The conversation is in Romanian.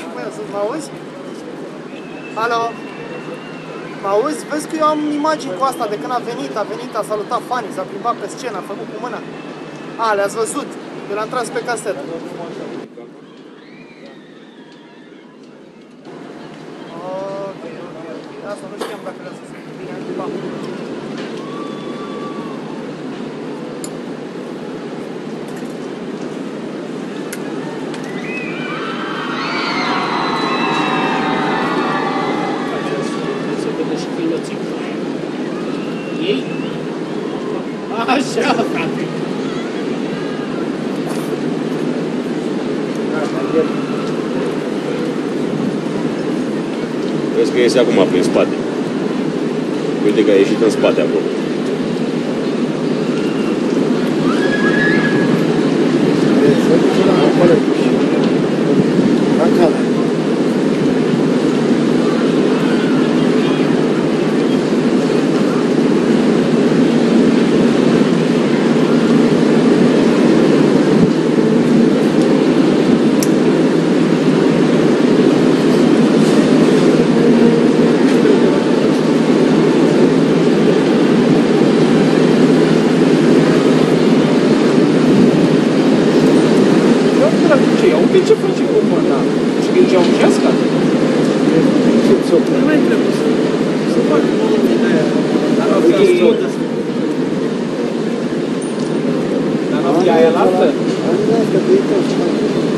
și pe el, să-ți mă auzi? Alo? Mă auzi? Vezi că eu am imagini cu asta de când a venit, a venit, a salutat fanii, s-a plimbat pe scenă, a făcut cu mâna. A, le-ați văzut? Eu l-am tras pe casetă. Ok, ok, ok. Asta nu știam dacă le-ați văzut. Bine, Așa, frate. Vezi că iese acum prin spate. Uite că a ieșit în spate acolo. ce? Ia un pic ce face cu mă, da. Și când ce-au ce-a scat? Nu mai trebuie să... Să fac un moment din aia. Dar ar fi o scotă să... Dar ar fi aia lată? Aia lată, de aici o scotă.